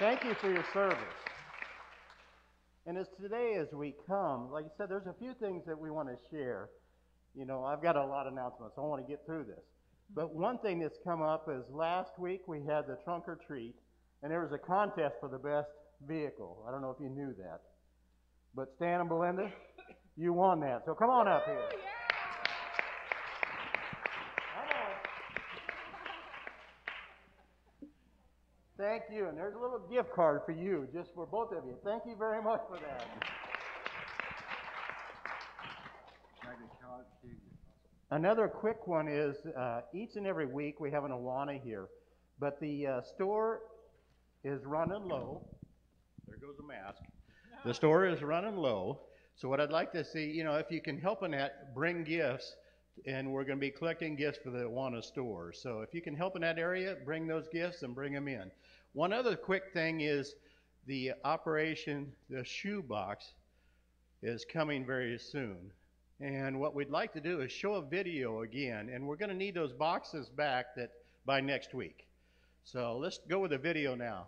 Thank you for your service. And as today, as we come, like I said, there's a few things that we want to share. You know, I've got a lot of announcements. I want to get through this. But one thing that's come up is last week we had the trunk or treat, and there was a contest for the best vehicle. I don't know if you knew that. But Stan and Belinda, you won that. So come on up here. Thank you. And there's a little gift card for you, just for both of you. Thank you very much for that. Another quick one is uh, each and every week we have an Awana here, but the uh, store is running low. There goes a mask. The store is running low. So what I'd like to see, you know, if you can help in that, bring gifts, and we're going to be collecting gifts for the Awana store. So if you can help in that area, bring those gifts and bring them in. One other quick thing is the operation, the shoe box, is coming very soon. And what we'd like to do is show a video again, and we're going to need those boxes back that by next week. So let's go with the video now.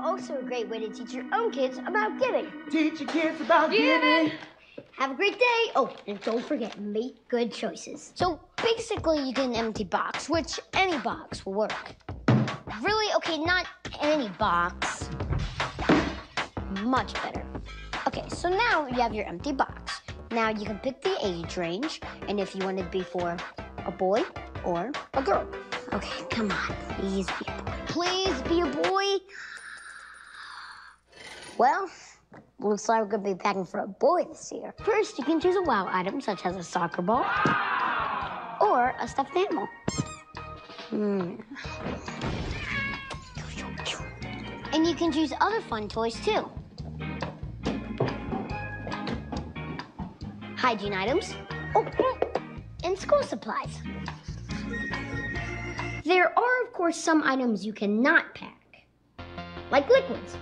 Also a great way to teach your own kids about giving. Teach your kids about giving. Have a great day. Oh, and don't forget, make good choices. So basically, you get an empty box, which any box will work. Really? Okay, not any box. Much better. Okay, so now you have your empty box. Now you can pick the age range, and if you want it to be for a boy or a girl. Okay, come on, please be a boy. Please be a boy. Well, looks like we're gonna be packing for a boy this year. First, you can choose a wow item such as a soccer ball or a stuffed animal. Hmm. And you can choose other fun toys too. Hygiene items. Oh, and school supplies. There are, of course, some items you cannot pack, like liquids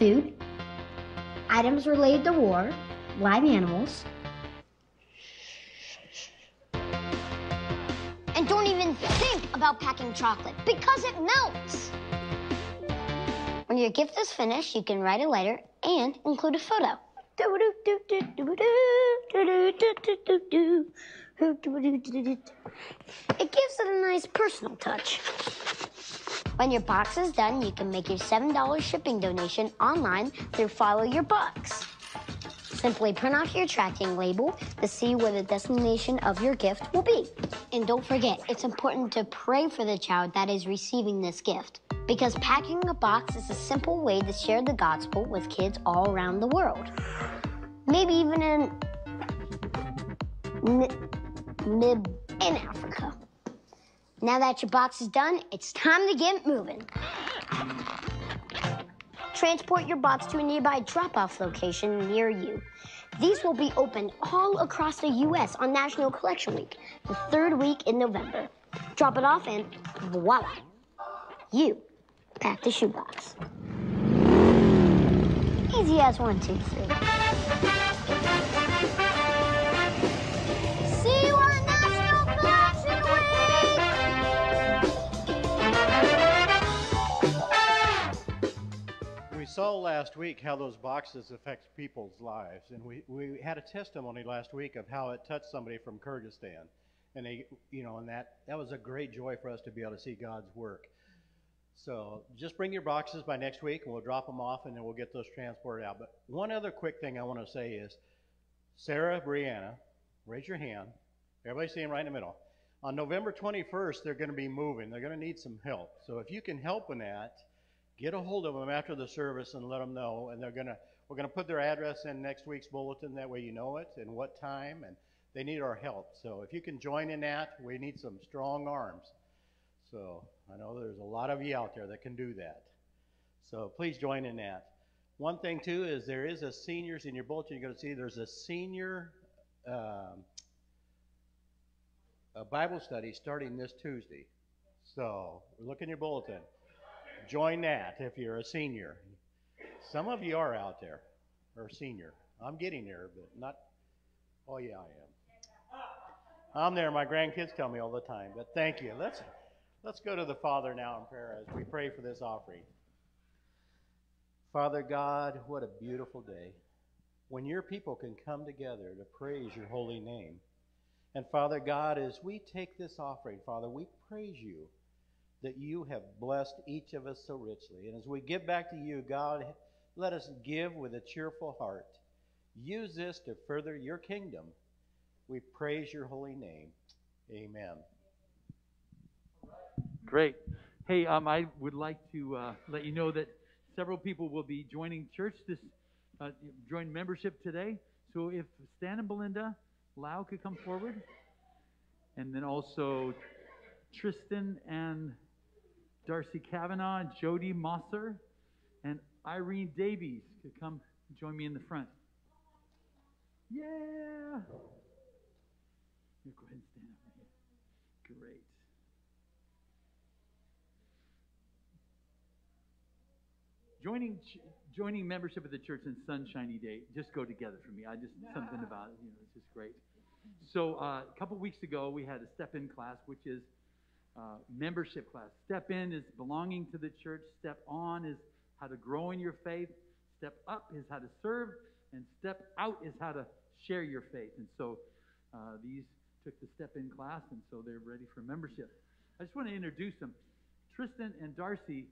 food, items related to war, live animals, and don't even think about packing chocolate because it melts. When your gift is finished, you can write a letter and include a photo. It gives it a nice personal touch. When your box is done, you can make your $7 shipping donation online through Follow Your Box. Simply print off your tracking label to see where the destination of your gift will be. And don't forget, it's important to pray for the child that is receiving this gift because packing a box is a simple way to share the gospel with kids all around the world. Maybe even in in Africa. Now that your box is done, it's time to get moving. Transport your box to a nearby drop-off location near you. These will be open all across the U.S. on National Collection Week, the third week in November. Drop it off and voila, you packed a shoebox. Easy as one, two, three. Saw last week how those boxes affect people's lives, and we, we had a testimony last week of how it touched somebody from Kyrgyzstan, and they, you know, and that that was a great joy for us to be able to see God's work. So just bring your boxes by next week, and we'll drop them off, and then we'll get those transported out. But one other quick thing I want to say is, Sarah, Brianna, raise your hand. Everybody see seeing right in the middle. On November 21st, they're going to be moving. They're going to need some help. So if you can help in that get a hold of them after the service and let them know. And they're gonna we're gonna put their address in next week's bulletin. That way you know it and what time. And they need our help. So if you can join in that, we need some strong arms. So I know there's a lot of you out there that can do that. So please join in that. One thing too is there is a seniors in your bulletin. You're going to see there's a senior um, a Bible study starting this Tuesday. So look in your bulletin. Join that if you're a senior. Some of you are out there, or senior. I'm getting there, but not. Oh yeah, I am. I'm there. My grandkids tell me all the time. But thank you. Let's let's go to the Father now in prayer as we pray for this offering. Father God, what a beautiful day when your people can come together to praise your holy name. And Father God, as we take this offering, Father, we praise you that you have blessed each of us so richly. And as we give back to you, God, let us give with a cheerful heart. Use this to further your kingdom. We praise your holy name. Amen. Great. Hey, um, I would like to uh, let you know that several people will be joining church this uh, join membership today. So if Stan and Belinda Lau could come forward, and then also Tristan and Darcy Kavanaugh, Jody Mosser, and Irene Davies could come join me in the front. Yeah. You go ahead and stand up here. Great. Joining joining membership of the church and Sunshiny Day just go together for me. I just something about it, you know, it's just great. So uh, a couple weeks ago we had a step in class, which is uh, membership class. Step in is belonging to the church. Step on is how to grow in your faith. Step up is how to serve, and step out is how to share your faith. And so uh, these took the step in class, and so they're ready for membership. I just want to introduce them. Tristan and Darcy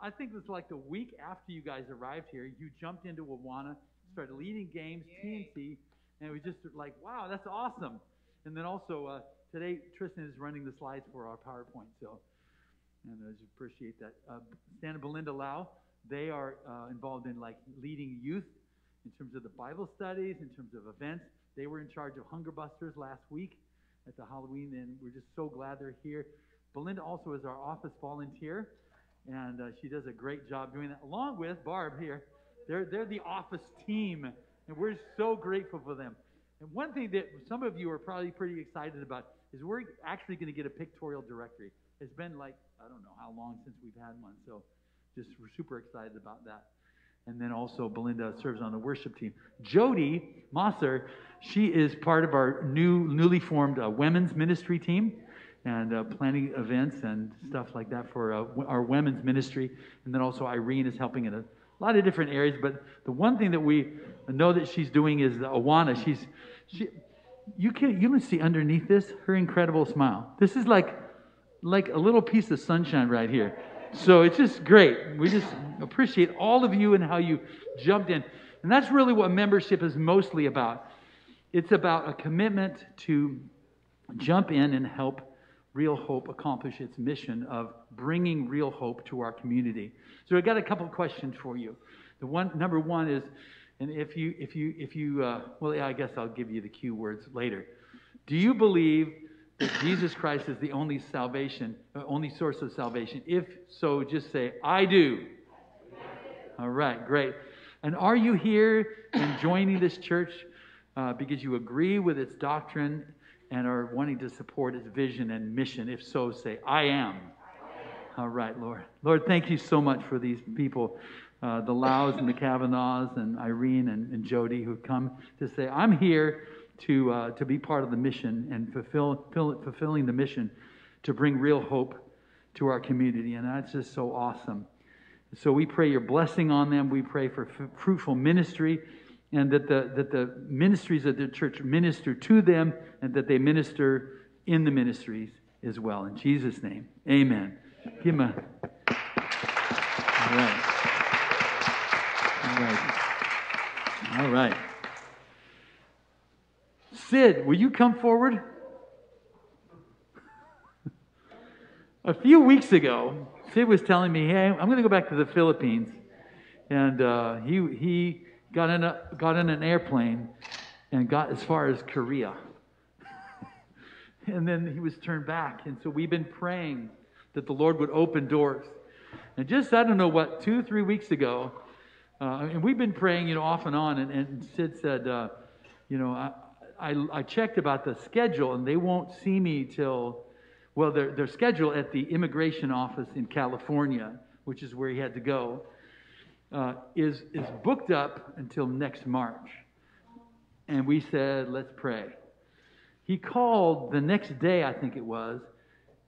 I think it was like the week after you guys arrived here, you jumped into Awana, started leading games, Yay. TNT, and it was just like, wow, that's awesome. And then also uh, today, Tristan is running the slides for our PowerPoint, so and I just appreciate that. Uh, Stan and Belinda Lau, they are uh, involved in like leading youth in terms of the Bible studies, in terms of events. They were in charge of Hunger Busters last week at the Halloween, and we're just so glad they're here. Belinda also is our office volunteer and uh, she does a great job doing that, along with Barb here. They're, they're the office team, and we're so grateful for them. And one thing that some of you are probably pretty excited about is we're actually going to get a pictorial directory. It's been like, I don't know how long since we've had one, so just we're super excited about that. And then also Belinda serves on the worship team. Jody Mosser, she is part of our new, newly formed uh, women's ministry team and uh, planning events and stuff like that for uh, our women's ministry. And then also Irene is helping in a lot of different areas. But the one thing that we know that she's doing is the Awana. She's she, you can you can see underneath this her incredible smile. This is like like a little piece of sunshine right here. So it's just great. We just appreciate all of you and how you jumped in. And that's really what membership is mostly about. It's about a commitment to jump in and help Real Hope accomplish its mission of bringing real hope to our community. So I got a couple questions for you. The one number one is, and if you if you if you uh, well, yeah, I guess I'll give you the cue words later. Do you believe that Jesus Christ is the only salvation, uh, only source of salvation? If so, just say I do. All right, great. And are you here and joining this church uh, because you agree with its doctrine and are wanting to support its vision and mission? If so, say, I am. All right, Lord. Lord, thank you so much for these people, uh, the Laus and the Kavanaughs and Irene and, and Jody who come to say, I'm here to, uh, to be part of the mission and fulfill, fill, fulfilling the mission to bring real hope to our community. And that's just so awesome. So we pray your blessing on them. We pray for f- fruitful ministry and that the, that the ministries of the church minister to them and that they minister in the ministries as well. In Jesus' name, amen. Give him a. All right. All right. All right. Sid, will you come forward? a few weeks ago, Sid was telling me, hey, I'm going to go back to the Philippines. And uh, he, he got in, a, got in an airplane and got as far as Korea. and then he was turned back. And so we've been praying that the Lord would open doors. And just, I don't know what, two, three weeks ago, Uh, and we've been praying, you know, off and on. And, and Sid said, uh, you know, I, I, I checked about the schedule, and they won't see me till, well, their, their schedule at the immigration office in California, which is where he had to go, uh, is, is booked up until next March. And we said, let's pray. He called the next day, I think it was,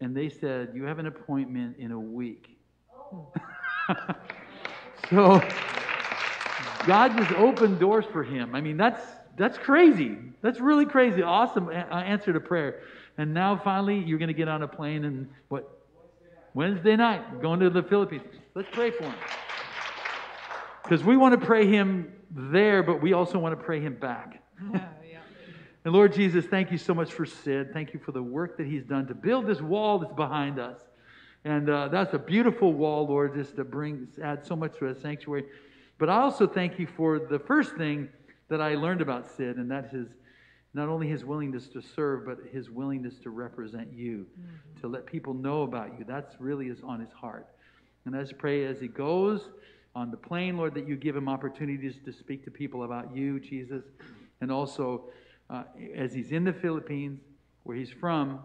and they said, You have an appointment in a week. so God just opened doors for him. I mean, that's that's crazy. That's really crazy. Awesome a- answer to prayer. And now finally, you're going to get on a plane and what? Wednesday night, going to the Philippines. Let's pray for him. Because we want to pray him there, but we also want to pray him back. And Lord Jesus, thank you so much for Sid. Thank you for the work that he's done to build this wall that's behind us. And uh, that's a beautiful wall, Lord, just to bring, add so much to a sanctuary. But I also thank you for the first thing that I learned about Sid, and that's not only his willingness to serve, but his willingness to represent you, to let people know about you. That's really is on his heart. And I just pray as he goes on the plane, Lord, that you give him opportunities to speak to people about you, Jesus, and also uh, as he's in the Philippines, where he's from,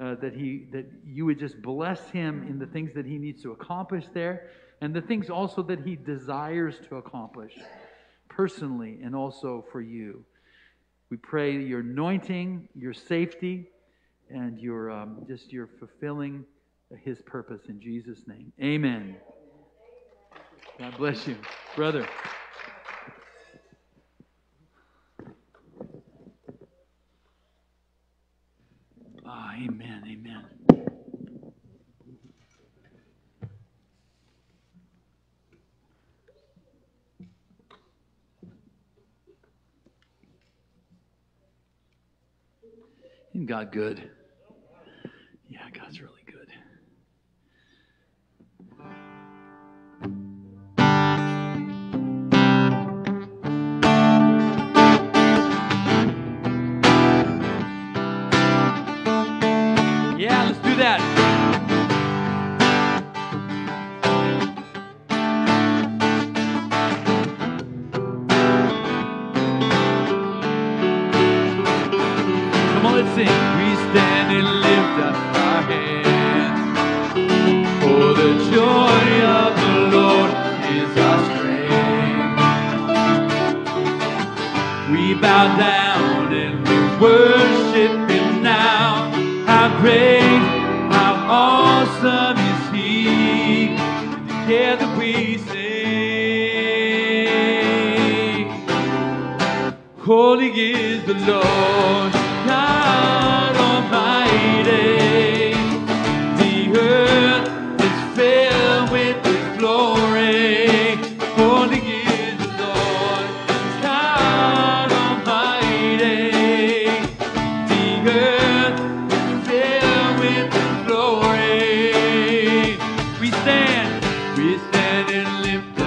uh, that he that you would just bless him in the things that he needs to accomplish there, and the things also that he desires to accomplish personally and also for you. We pray your anointing, your safety, and your um, just your fulfilling his purpose in Jesus' name. Amen. God bless you, brother. Ah, amen, amen. Isn't God good? We stand and lift up our hands. For the joy of the Lord is our strength. We bow down and we worship Him now. How great, how awesome is He. Together we sing. Holy is the Lord We stand and lift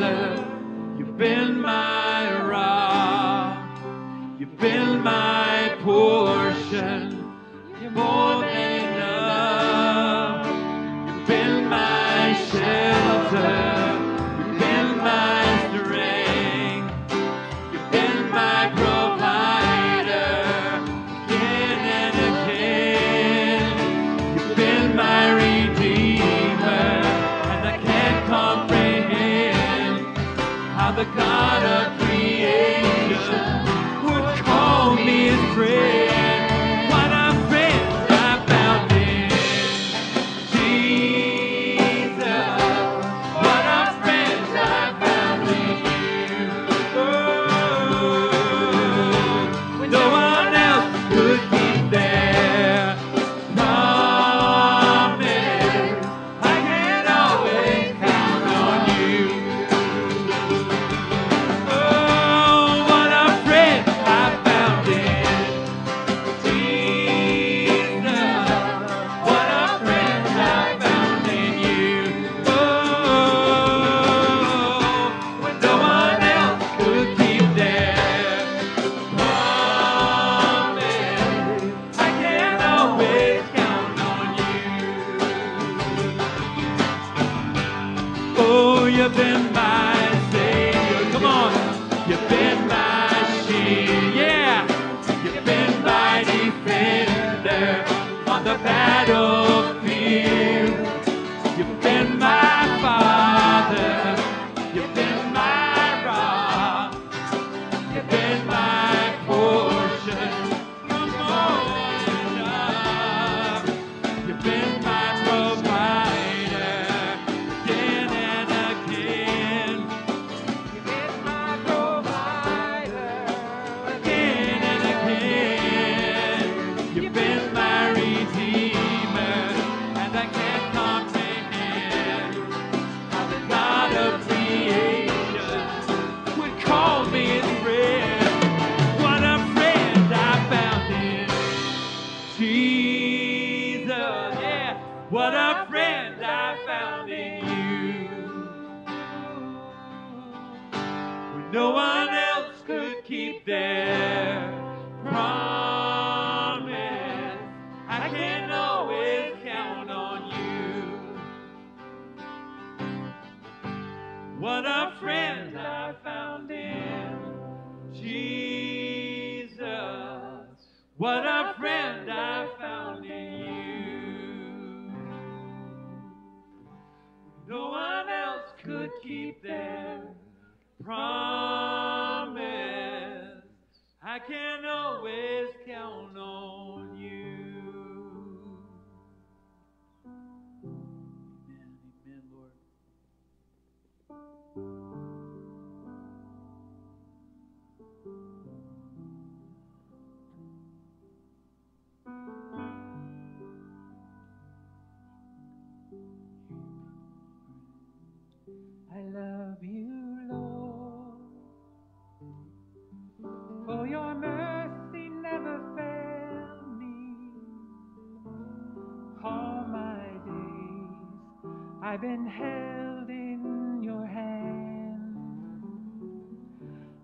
father. You've been my rock. You've been my portion. No one else could keep their promise. I can always count on you. What a friend I found in Jesus. What a friend I found in you. No one else could keep their promise. I can always count on you. Amen, amen, Lord. I love you. I've been held in your hand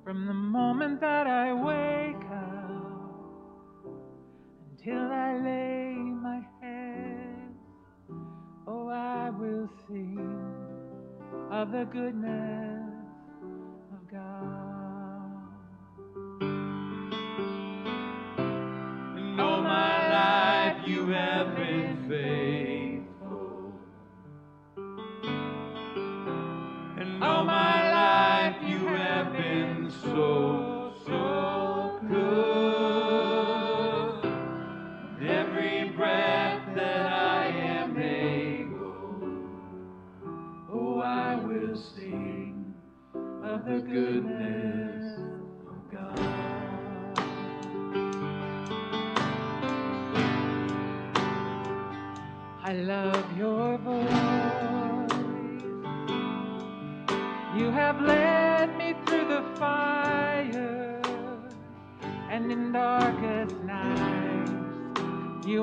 from the moment that I wake up until I lay my head. Oh, I will sing of the goodness.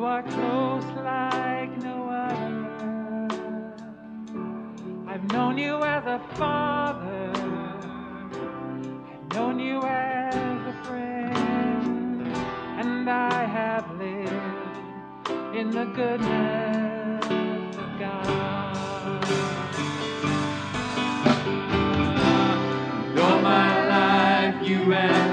You are close like no other. I've known you as a father. I've known you as a friend. And I have lived in the goodness of God. You're my life you have.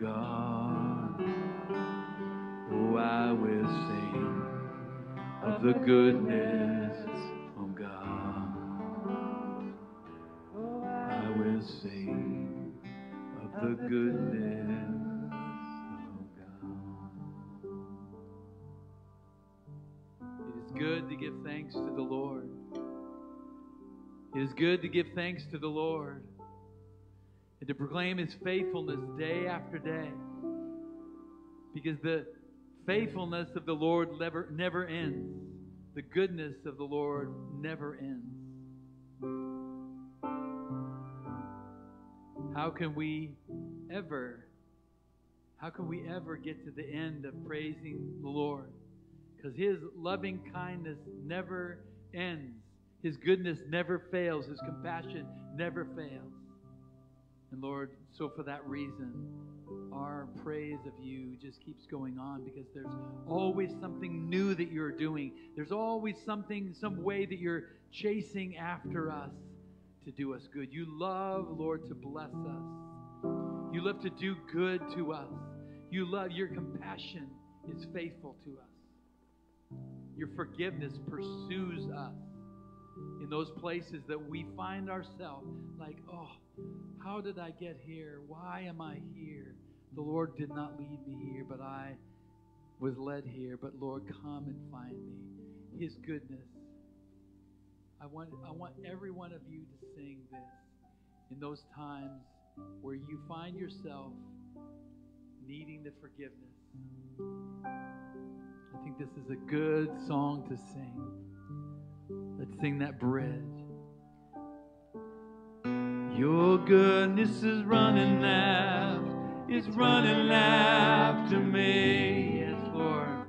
God. Oh, I will sing of the goodness of God. I will sing of the goodness. of God. It is Good to give thanks to the Lord. It is good to give thanks to the Lord and to proclaim His faithfulness day after day. Because the faithfulness of the Lord never, never ends, the goodness of the Lord never ends. How can we ever, how can we ever get to the end of praising the Lord? Because His loving kindness never ends. His goodness never fails. His compassion never fails. And Lord, so for that reason, our praise of you just keeps going on because there's always something new that you're doing. There's always something, some way that you're chasing after us to do us good. You love, Lord, to bless us. You love to do good to us. You love, your compassion is faithful to us. Your forgiveness pursues us in those places that we find ourselves like, oh, how did I get here? Why am I here? The Lord did not lead me here, but I was led here. But Lord, come and find me. His goodness. I want, I want every one of you to sing this in those times where you find yourself needing the forgiveness. I think this is a good song to sing. Let's sing that bridge. Your goodness is running after, is running after me. Yes, Lord.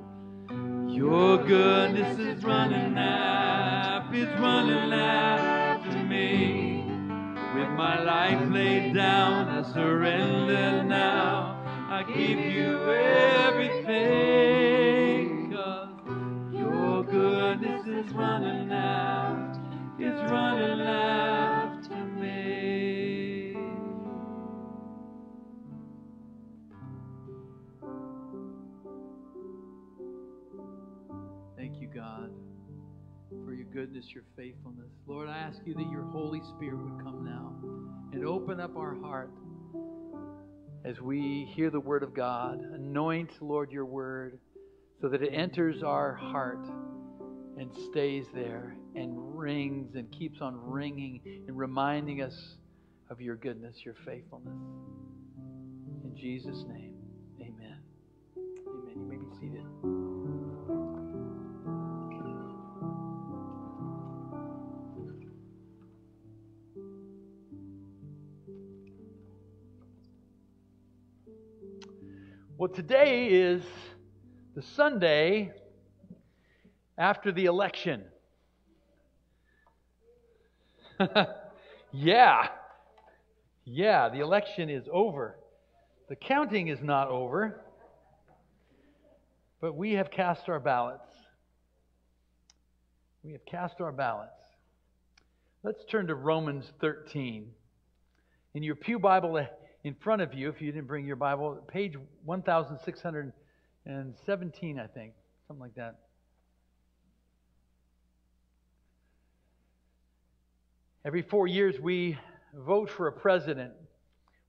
Your goodness is running after, is running after me. With my life laid down, I surrender now. I give you everything. Cause your goodness is running after, it's running after goodness, your faithfulness. Lord, I ask you that your Holy Spirit would come now and open up our heart as we hear the word of God. Anoint, Lord, your word so that it enters our heart and stays there and rings and keeps on ringing and reminding us of your goodness, your faithfulness. In Jesus' name, amen. Amen. You may be seated. Well, today is the Sunday after the election. yeah. Yeah, the election is over. The counting is not over, but we have cast our ballots. We have cast our ballots. Let's turn to Romans 13. In your Pew Bible in front of you, if you didn't bring your Bible, page 1617, I think, something like that. Every four years, we vote for a president.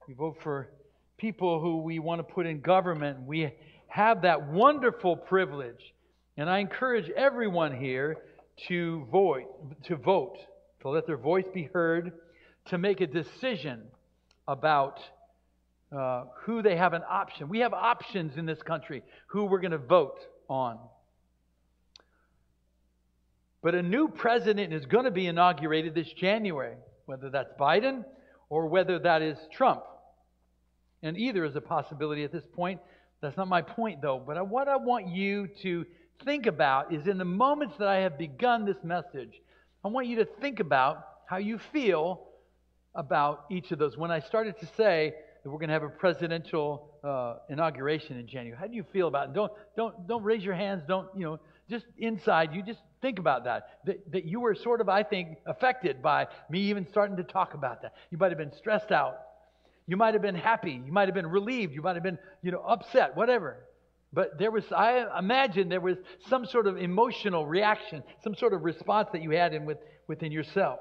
We vote for people who we want to put in government. We have that wonderful privilege. And I encourage everyone here to vote, to vote, to let their voice be heard, to make a decision about uh, who they have an option. We have options in this country who we're going to vote on. But a new president is going to be inaugurated this January, whether that's Biden or whether that is Trump. And either is a possibility at this point. That's not my point, though. But what I want you to think about is in the moments that I have begun this message, I want you to think about how you feel about each of those. When I started to say that we're going to have a presidential uh, inauguration in January, how do you feel about it? Don't, don't, don't raise your hands. Don't, you know, just inside, you just think about that. that. That you were sort of, I think, affected by me even starting to talk about that. You might have been stressed out. You might have been happy. You might have been relieved. You might have been, you know, upset, whatever. But there was, I imagine there was some sort of emotional reaction, some sort of response that you had in with, within yourself.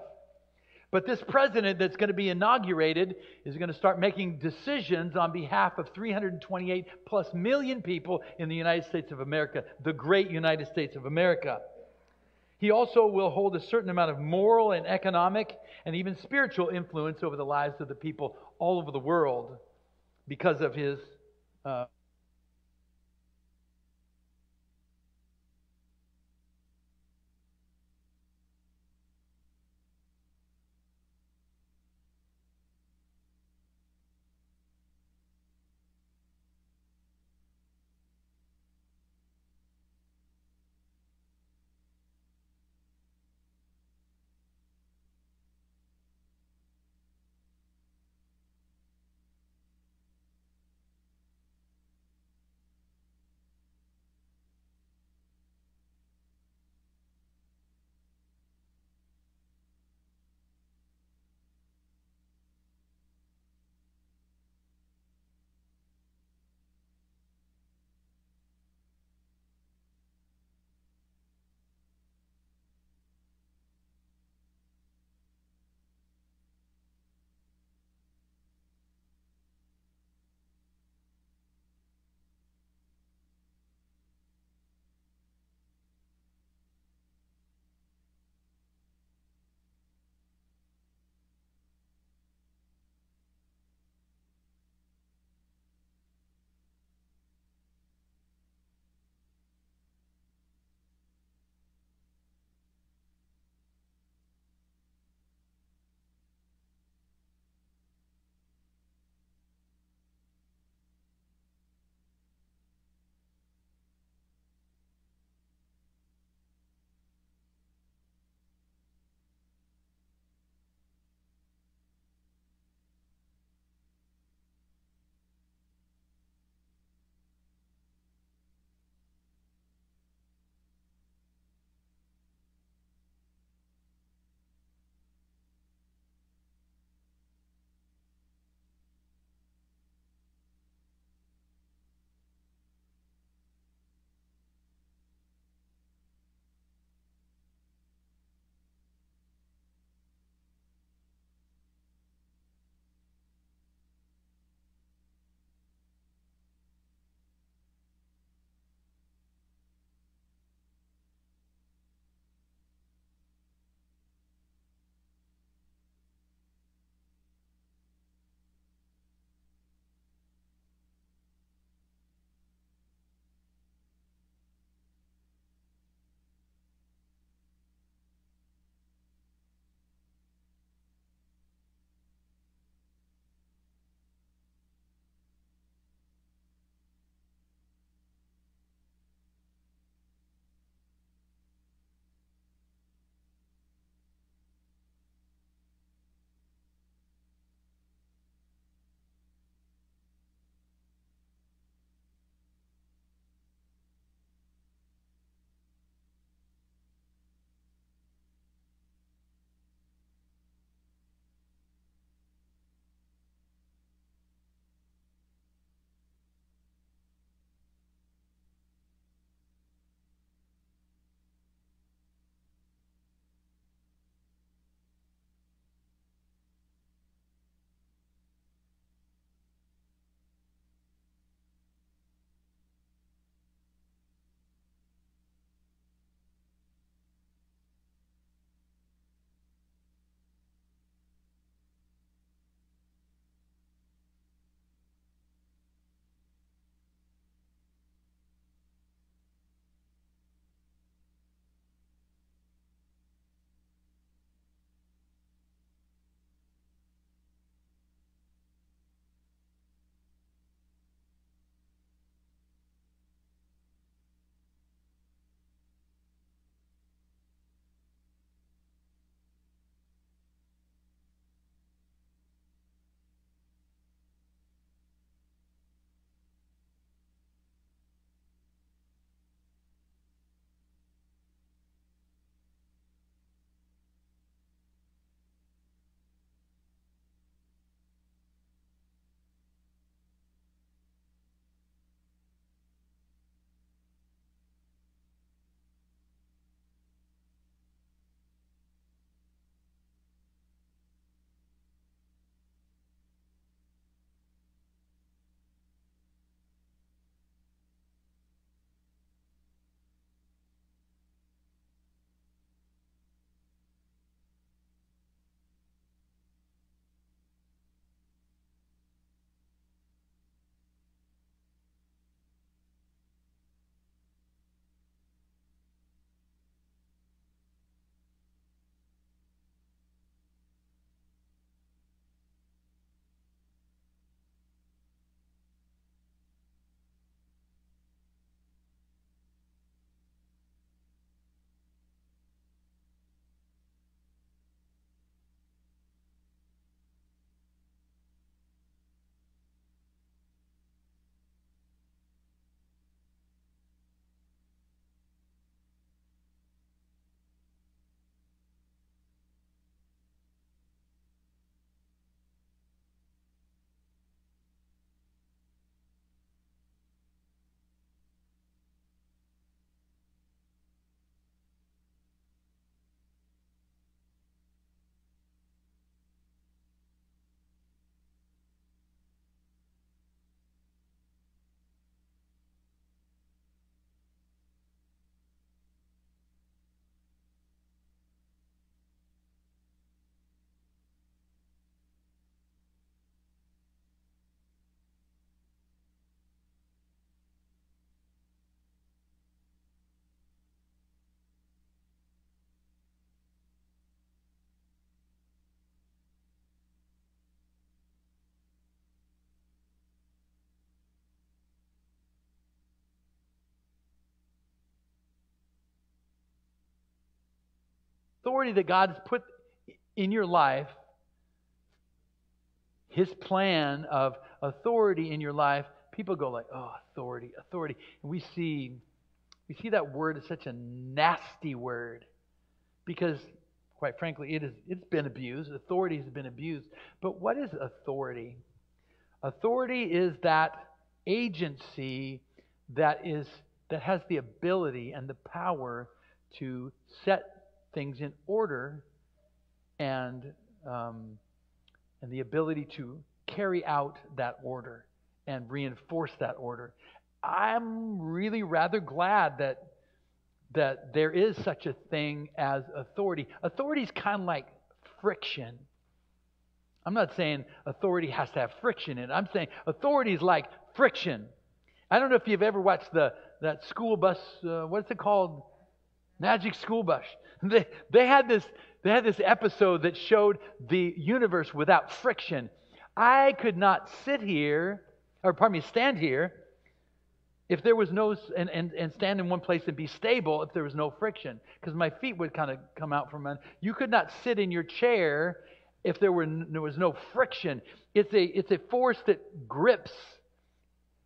But this president that's going to be inaugurated is going to start making decisions on behalf of 328 plus million people in the United States of America, the great United States of America. He also will hold a certain amount of moral and economic and even spiritual influence over the lives of the people all over the world because of his. Uh, authority that God has put in your life, His plan of authority in your life, people go like, "Oh, authority, authority," and we see we see that word as such a nasty word because, quite frankly, it is it's been abused. Authority has been abused. But what is authority? Authority is that agency that is that has the ability and the power to set things in order and um, and the ability to carry out that order and reinforce that order. I'm really rather glad that that there is such a thing as authority. Authority is kind of like friction. I'm not saying authority has to have friction in it. I'm saying authority is like friction. I don't know if you've ever watched the that school bus. Uh, what's it called? Magic School Bus. They they had this they had this episode that showed the universe without friction. I could not sit here, or pardon me, stand here, if there was no and, and, and stand in one place and be stable if there was no friction, because my feet would kind of come out from under. You could not sit in your chair if there were there was no friction. It's a it's a force that grips,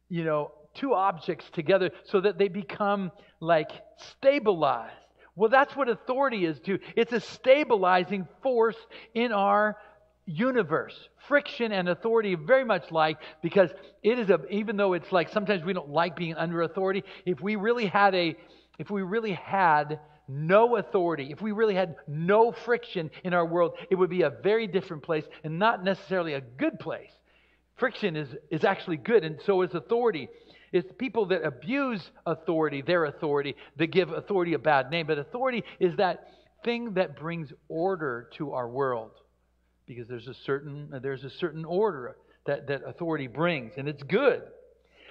you know, two objects together so that they become like stabilized. Well, that's what authority is too. It's a stabilizing force in our universe. Friction and authority very much like because it is a even though it's like sometimes we don't like being under authority, if we really had a if we really had no authority, if we really had no friction in our world, it would be a very different place and not necessarily a good place. Friction is, is actually good, and so is authority. It's people that abuse authority, their authority, that give authority a bad name. But authority is that thing that brings order to our world. Because there's a certain, there's a certain order that, that authority brings, and it's good.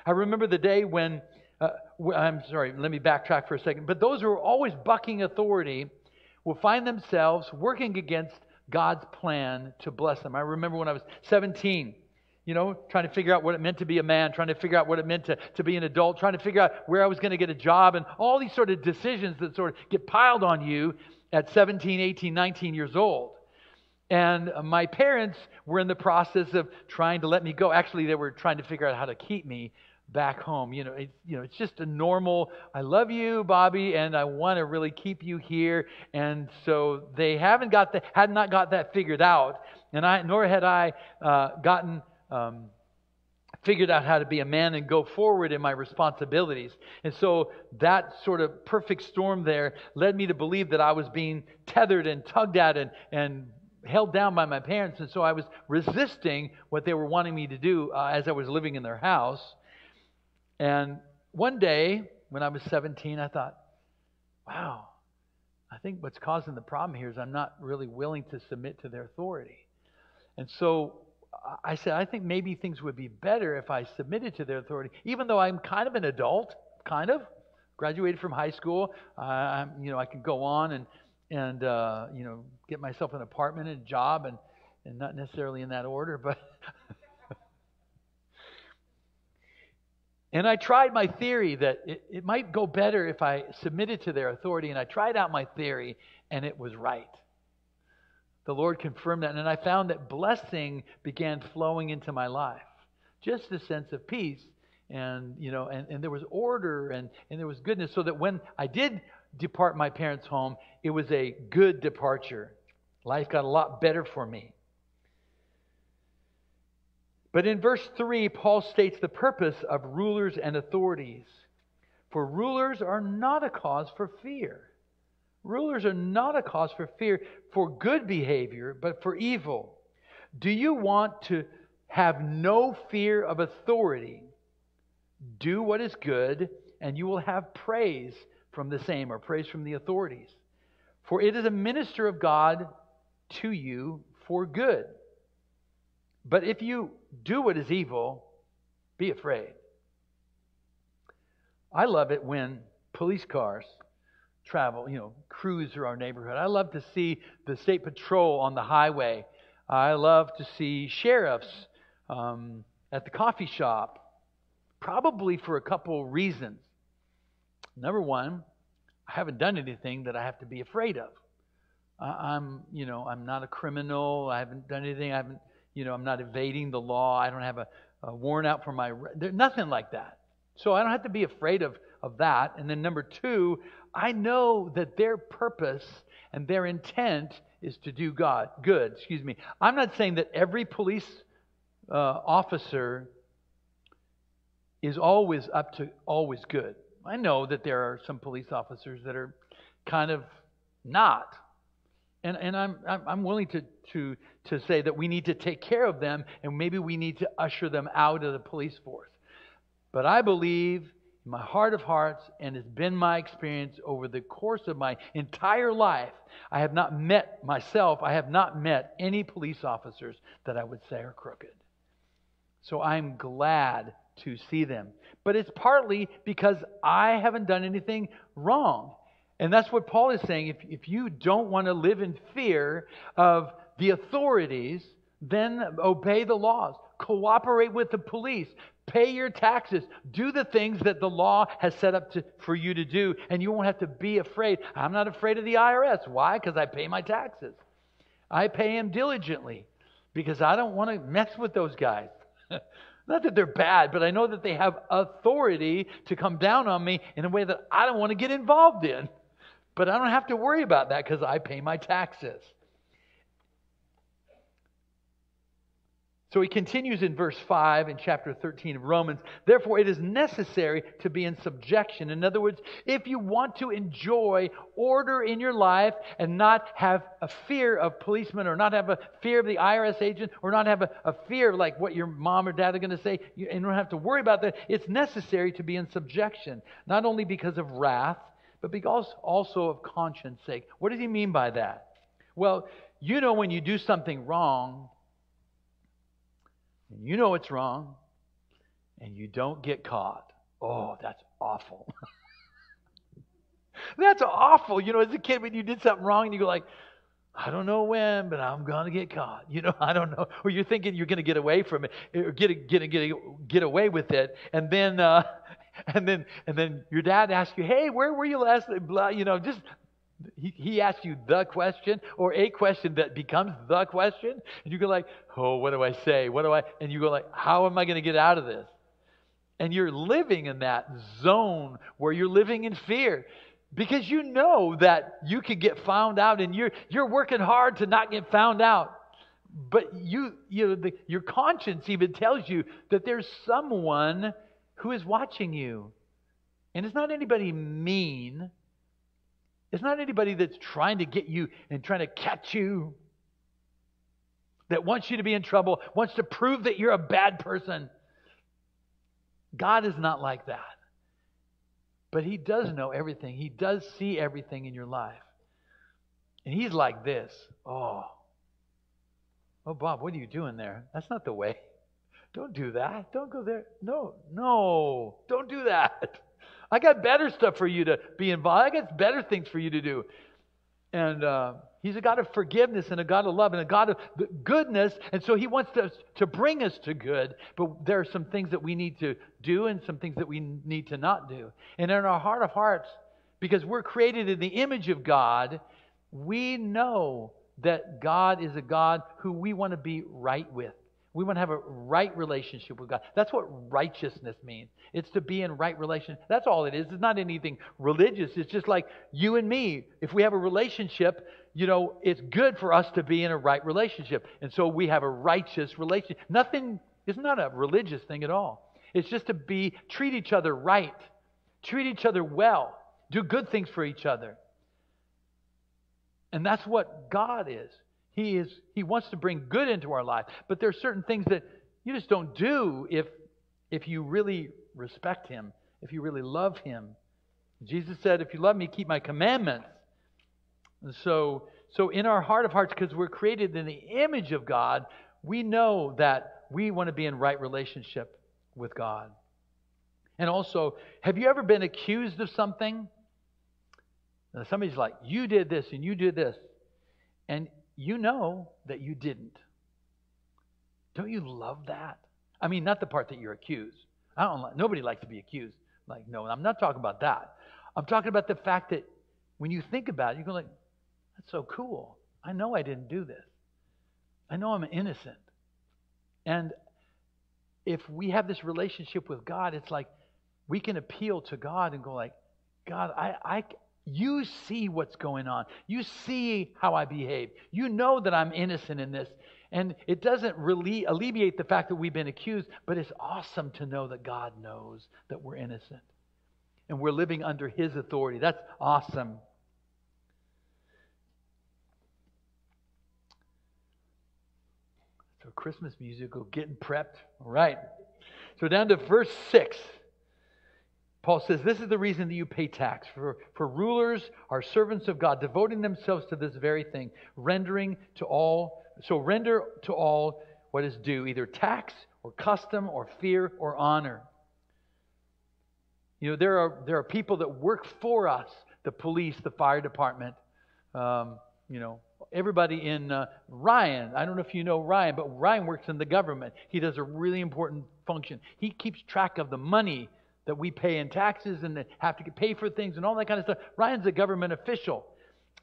I remember the day when, uh, I'm sorry, let me backtrack for a second. But those who are always bucking authority will find themselves working against God's plan to bless them. I remember when I was 17 you know, trying to figure out what it meant to be a man, trying to figure out what it meant to, to be an adult, trying to figure out where I was going to get a job, and all these sort of decisions that sort of get piled on you at 17, 18, 19 years old. And my parents were in the process of trying to let me go. Actually, they were trying to figure out how to keep me back home. You know, it, you know, it's just a normal. I love you, Bobby, and I want to really keep you here. And so they haven't got that, had not got that figured out, and I nor had I uh, gotten um, figured out how to be a man and go forward in my responsibilities. And so that sort of perfect storm there led me to believe that I was being tethered and tugged at and, and held down by my parents. And so I was resisting what they were wanting me to do uh, as I was living in their house. And one day, when I was 17, I thought, wow, I think what's causing the problem here is I'm not really willing to submit to their authority. And so I said, I think maybe things would be better if I submitted to their authority, even though I'm kind of an adult, kind of graduated from high school. Uh, I'm, you know, I could go on and and uh, you know get myself an apartment and a job, and and not necessarily in that order, but. and I tried my theory that it, it might go better if I submitted to their authority, and I tried out my theory, and it was right the Lord confirmed that. And I found that blessing began flowing into my life. Just a sense of peace. And, you know, and, and there was order and, and there was goodness. So that when I did depart my parents' home, it was a good departure. Life got a lot better for me. But in verse 3, Paul states the purpose of rulers and authorities. For rulers are not a cause for fear Rulers are not a cause for fear for good behavior, but for evil. Do you want to have no fear of authority? Do what is good, and you will have praise from the same, or praise from the authorities. For it is a minister of God to you for good. But if you do what is evil, be afraid. I love it when police cars travel, you know, cruise through our neighborhood. I love to see the state patrol on the highway. I love to see sheriffs um, at the coffee shop, probably for a couple reasons. Number one, I haven't done anything that I have to be afraid of. I, I'm, you know, I'm not a criminal. I haven't done anything. I haven't, you know, I'm not evading the law. I don't have a, a warrant out for my. nothing like that. So I don't have to be afraid of of that. And then number two, I know that their purpose and their intent is to do God good. Excuse me. I'm not saying that every police uh, officer is always up to always good. I know that there are some police officers that are kind of not. And, and I'm, I'm willing to, to, to say that we need to take care of them and maybe we need to usher them out of the police force. But I believe in my heart of hearts, and it's been my experience over the course of my entire life, I have not met myself, I have not met any police officers that I would say are crooked. So I'm glad to see them. But it's partly because I haven't done anything wrong. And that's what Paul is saying. If, if you don't want to live in fear of the authorities, then obey the laws, cooperate with the police, pay your taxes, do the things that the law has set up to, for you to do, and you won't have to be afraid. I'm not afraid of the IRS. Why? Because I pay my taxes. I pay them diligently because I don't want to mess with those guys. Not that they're bad, but I know that they have authority to come down on me in a way that I don't want to get involved in. But I don't have to worry about that because I pay my taxes. So he continues in verse 5 in chapter 13 of Romans. Therefore, it is necessary to be in subjection. In other words, if you want to enjoy order in your life and not have a fear of policemen or not have a fear of the IRS agent or not have a, a fear of like what your mom or dad are going to say, you, and don't have to worry about that, it's necessary to be in subjection, not only because of wrath, but because also of conscience sake. What does he mean by that? Well, you know when you do something wrong, and you know it's wrong, and you don't get caught. Oh, that's awful. that's awful. You know, as a kid, when you did something wrong and you go like, I don't know when, but I'm gonna get caught. You know, I don't know. Or you're thinking you're gonna get away from it, or get get get get away with it, and then uh, and then and then your dad asks you, "Hey, where were you last?" Blah, you know, just he, he asks you the question or a question that becomes the question, and you go like, "Oh, what do I say? What do I?" And you go like, "How am I going to get out of this?" And you're living in that zone where you're living in fear because you know that you could get found out, and you're you're working hard to not get found out. But you, you know, the, your conscience even tells you that there's someone who is watching you, and it's not anybody mean. It's not anybody that's trying to get you and trying to catch you, that wants you to be in trouble, wants to prove that you're a bad person. God is not like that. But He does know everything, He does see everything in your life. And He's like this Oh, oh, Bob, what are you doing there? That's not the way. Don't do that. Don't go there. No, no, don't do that. I got better stuff for you to be involved. I got better things for you to do. And uh, he's a God of forgiveness and a God of love and a God of goodness. And so he wants to, to bring us to good. But there are some things that we need to do and some things that we need to not do. And in our heart of hearts, because we're created in the image of God, we know that God is a God who we want to be right with. We want to have a right relationship with God. That's what righteousness means. It's to be in right relation. That's all it is. It's not anything religious. It's just like you and me. If we have a relationship, you know, it's good for us to be in a right relationship. And so we have a righteous relationship. Nothing, it's not a religious thing at all. It's just to be, treat each other right, treat each other well, do good things for each other. And that's what God is. He is he wants to bring good into our life, but there are certain things that you just don't do if if you really respect him, if you really love him. Jesus said, "If you love me, keep my commandments." And so so in our heart of hearts because we're created in the image of God, we know that we want to be in right relationship with God. And also, have you ever been accused of something? Now, somebody's like, "You did this and you did this." And you know that you didn't. Don't you love that? I mean, not the part that you're accused. I don't like, nobody likes to be accused. Like, no, I'm not talking about that. I'm talking about the fact that when you think about it, you go like, That's so cool. I know I didn't do this. I know I'm innocent. And if we have this relationship with God, it's like we can appeal to God and go like, God, I, I, you see what's going on. You see how I behave. You know that I'm innocent in this. And it doesn't really alleviate the fact that we've been accused, but it's awesome to know that God knows that we're innocent. And we're living under His authority. That's awesome. So, Christmas musical, getting prepped. All right. So, down to verse 6. Paul says, This is the reason that you pay tax. For, for rulers are servants of God, devoting themselves to this very thing, rendering to all, so render to all what is due, either tax or custom or fear or honor. You know, there are, there are people that work for us the police, the fire department, um, you know, everybody in uh, Ryan. I don't know if you know Ryan, but Ryan works in the government. He does a really important function. He keeps track of the money that we pay in taxes and have to pay for things and all that kind of stuff. Ryan's a government official.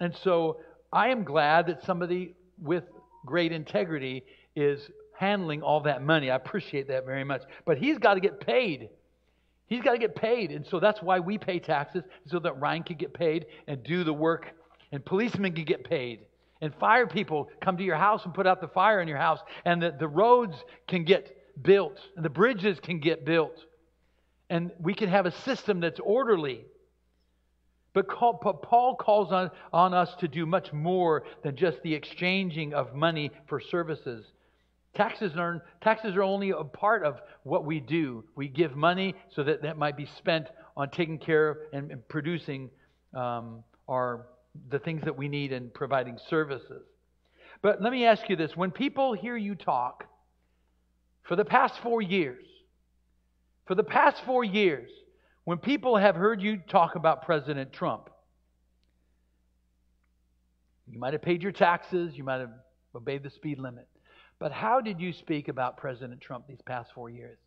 And so I am glad that somebody with great integrity is handling all that money. I appreciate that very much. But he's got to get paid. He's got to get paid. And so that's why we pay taxes, so that Ryan can get paid and do the work, and policemen can get paid. And fire people come to your house and put out the fire in your house, and the, the roads can get built, and the bridges can get built and we can have a system that's orderly. But Paul calls on, on us to do much more than just the exchanging of money for services. Taxes are, taxes are only a part of what we do. We give money so that that might be spent on taking care of and, producing um, our, the things that we need and providing services. But let me ask you this when people hear you talk for the past four years, for the past four years, when people have heard you talk about President Trump, you might have paid your taxes, you might have obeyed the speed limit. But how did you speak about President Trump these past four years?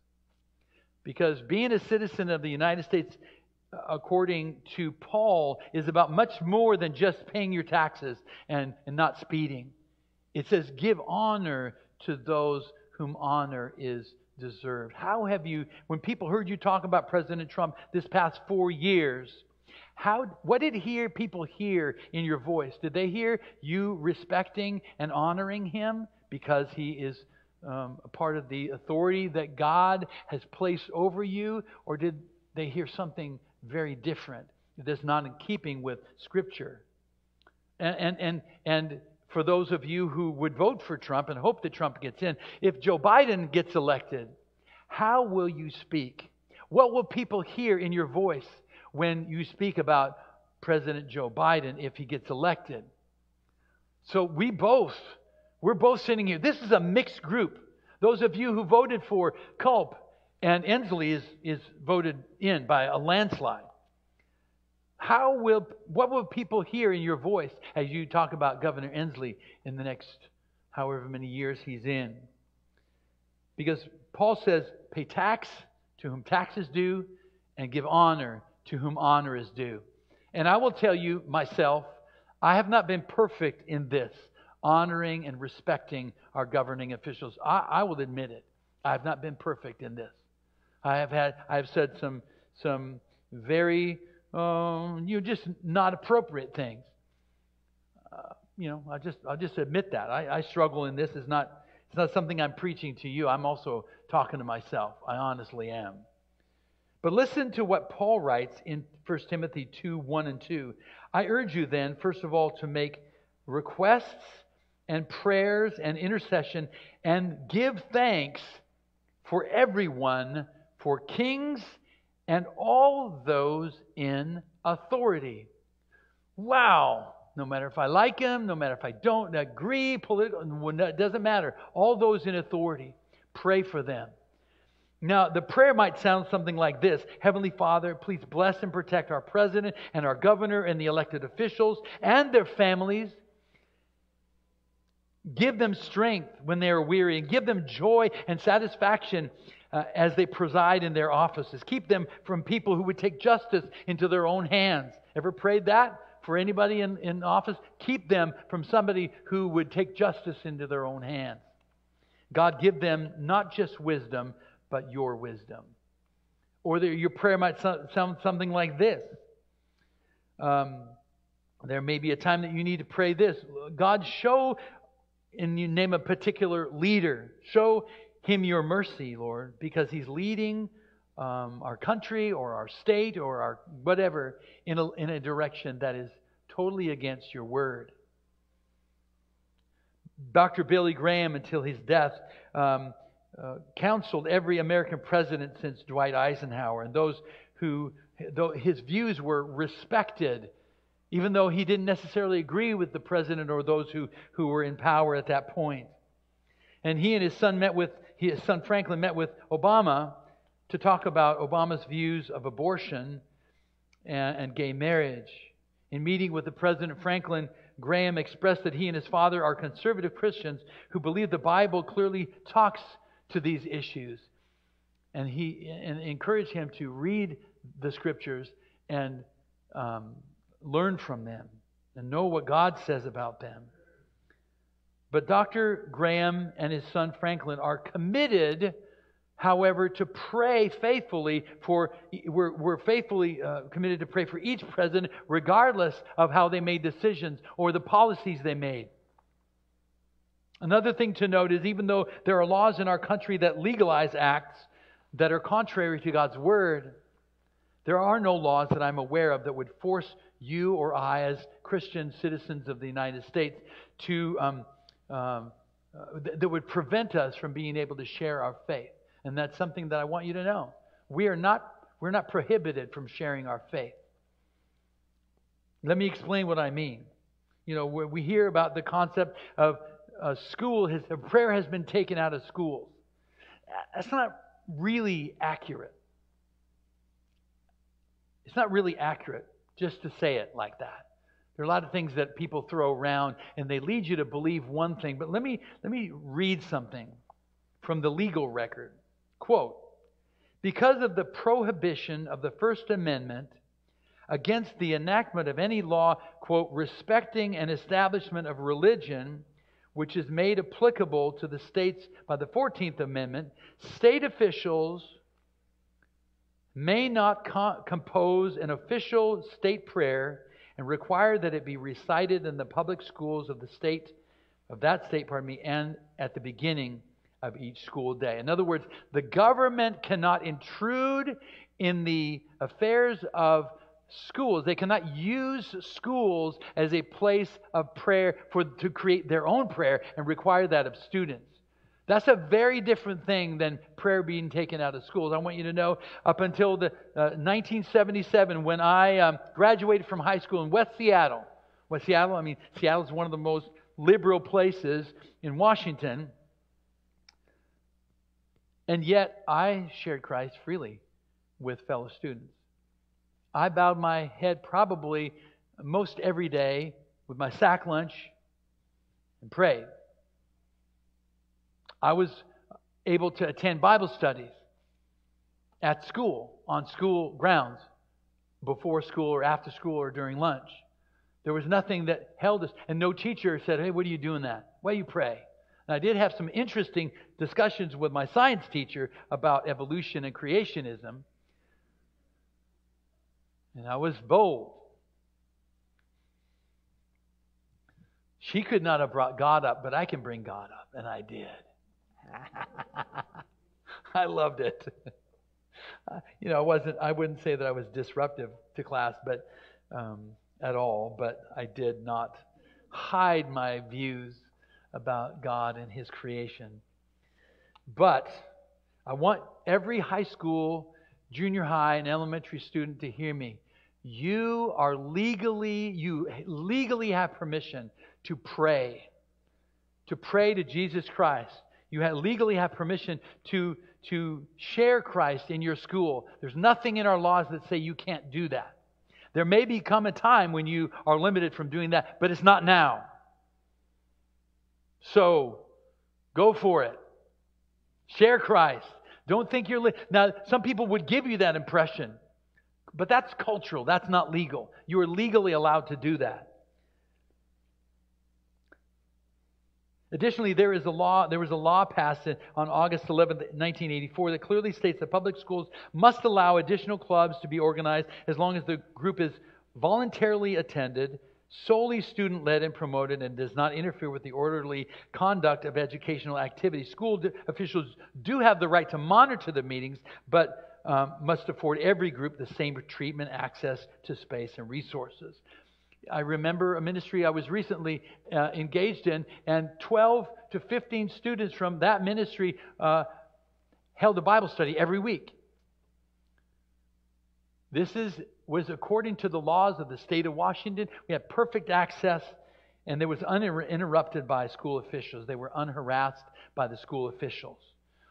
Because being a citizen of the United States, according to Paul, is about much more than just paying your taxes and, and not speeding. It says, give honor to those whom honor is deserved? How have you, when people heard you talk about President Trump this past four years, how, what did hear people hear in your voice? Did they hear you respecting and honoring him because he is um, a part of the authority that God has placed over you? Or did they hear something very different that's not in keeping with Scripture? And, and, and, and for those of you who would vote for Trump and hope that Trump gets in, if Joe Biden gets elected, how will you speak? What will people hear in your voice when you speak about President Joe Biden if he gets elected? So we both, we're both sitting here. This is a mixed group. Those of you who voted for Culp and Inslee is, is voted in by a landslide. How will, what will people hear in your voice as you talk about Governor Inslee in the next however many years he's in? Because Paul says, pay tax to whom tax is due, and give honor to whom honor is due. And I will tell you myself, I have not been perfect in this, honoring and respecting our governing officials. I, I will admit it. I have not been perfect in this. I have had, I have said some, some very um, you know, just not appropriate things. Uh, you know, I just I'll just admit that I, I struggle in this. It's not it's not something I'm preaching to you. I'm also talking to myself. I honestly am. But listen to what Paul writes in 1 Timothy 2 1 and 2. I urge you then, first of all, to make requests and prayers and intercession and give thanks for everyone, for kings and all those in authority. Wow. No matter if I like him, no matter if I don't agree, political, it doesn't matter. All those in authority, pray for them. Now, the prayer might sound something like this Heavenly Father, please bless and protect our president and our governor and the elected officials and their families. Give them strength when they are weary and give them joy and satisfaction uh, as they preside in their offices. Keep them from people who would take justice into their own hands. Ever prayed that for anybody in, in office, keep them from somebody who would take justice into their own hands. God, give them not just wisdom, but your wisdom. Or the, your prayer might so- sound something like this. Um, there may be a time that you need to pray this God, show, and you name a particular leader, show him your mercy, Lord, because he's leading um, our country or our state or our whatever in a, in a direction that is totally against your word. Dr. Billy Graham, until his death, um, uh, counseled every American president since Dwight Eisenhower, and those who, though his views were respected, even though he didn't necessarily agree with the president or those who, who were in power at that point. And he and his son met with, his son Franklin met with Obama to talk about Obama's views of abortion and, and gay marriage. In meeting with the President Franklin, Graham expressed that he and his father are conservative Christians who believe the Bible clearly talks to these issues. And he and encouraged him to read the scriptures and um, learn from them and know what God says about them. But Dr. Graham and his son Franklin are committed however, to pray faithfully for, we're, we're faithfully uh, committed to pray for each president, regardless of how they made decisions or the policies they made. Another thing to note is even though there are laws in our country that legalize acts that are contrary to God's word, there are no laws that I'm aware of that would force you or I, as Christian citizens of the United States, to um, um, uh, that would prevent us from being able to share our faith. And that's something that I want you to know. We are not, we're not prohibited from sharing our faith. Let me explain what I mean. You know, we hear about the concept of a school, has, a prayer has been taken out of schools. That's not really accurate. It's not really accurate just to say it like that. There are a lot of things that people throw around and they lead you to believe one thing. But let me, let me read something from the legal record. Quote, because of the prohibition of the First Amendment against the enactment of any law, quote, respecting an establishment of religion, which is made applicable to the states by the 14th Amendment, state officials may not co- compose an official state prayer and require that it be recited in the public schools of the state of that state, pardon me, and at the beginning of each school day. In other words, the government cannot intrude in the affairs of schools. They cannot use schools as a place of prayer for to create their own prayer and require that of students. That's a very different thing than prayer being taken out of schools. I want you to know up until the uh, 1977 when I um, graduated from high school in West Seattle. West Seattle, I mean, Seattle is one of the most liberal places in Washington. And yet, I shared Christ freely with fellow students. I bowed my head probably most every day with my sack lunch and prayed. I was able to attend Bible studies at school, on school grounds, before school or after school or during lunch. There was nothing that held us, and no teacher said, Hey, what are you doing that? Why you pray? And I did have some interesting discussions with my science teacher about evolution and creationism. And I was bold. She could not have brought God up, but I can bring God up, and I did. I loved it. you know, I wasn't. I wouldn't say that I was disruptive to class, but um, at all. But I did not hide my views about God and His creation. But I want every high school, junior high, and elementary student to hear me. You are legally, you legally have permission to pray, to pray to Jesus Christ. You have, legally have permission to, to share Christ in your school. There's nothing in our laws that say you can't do that. There may become a time when you are limited from doing that, but it's not now. So go for it. Share Christ. Don't think you're. Li- now, some people would give you that impression. But that's cultural, that's not legal. You are legally allowed to do that. Additionally, there is a law, there was a law passed on August 11, 1984 that clearly states that public schools must allow additional clubs to be organized as long as the group is voluntarily attended, solely student led and promoted, and does not interfere with the orderly conduct of educational activities. School d- officials do have the right to monitor the meetings, but um, must afford every group the same treatment, access to space, and resources. I remember a ministry I was recently uh, engaged in, and 12 to 15 students from that ministry uh, held a Bible study every week. This is, was according to the laws of the state of Washington. We had perfect access, and it was uninterrupted by school officials. They were unharassed by the school officials.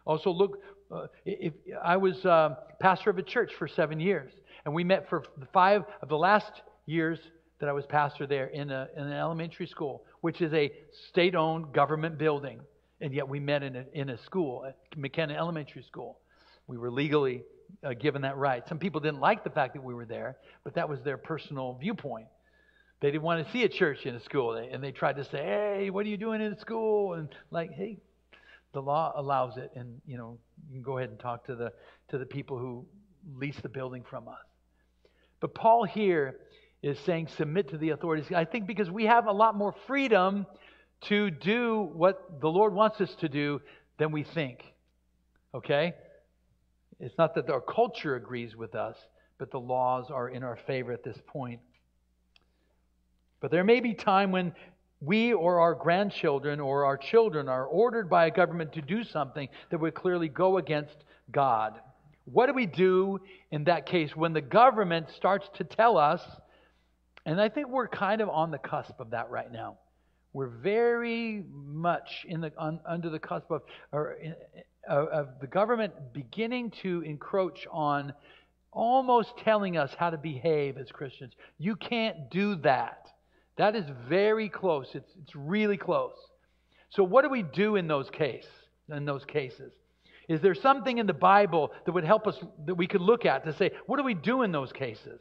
Also, look, uh, if, I was uh, pastor of a church for seven years, and we met for five of the last years that I was pastor there in, a, in an elementary school, which is a state owned government building. And yet we met in a, in a school, at McKenna Elementary School. We were legally uh, given that right. Some people didn't like the fact that we were there, but that was their personal viewpoint. They didn't want to see a church in a school, and they tried to say, "Hey, what are you doing in a school?" And like, "Hey, the law allows it, and you know, you can go ahead and talk to the to the people who lease the building from us." But Paul here is saying submit to the authorities. I think because we have a lot more freedom to do what the Lord wants us to do than we think. Okay? It's not that our culture agrees with us, but the laws are in our favor at this point. But there may be time when we or our grandchildren or our children are ordered by a government to do something that would clearly go against God. What do we do in that case when the government starts to tell us and I think we're kind of on the cusp of that right now. We're very much in the, un, under the cusp of, or in, of, of the government beginning to encroach on almost telling us how to behave as Christians. You can't do that. That is very close. It's, it's really close. So what do we do in those case, in those cases? Is there something in the Bible that would help us that we could look at to say, what do we do in those cases?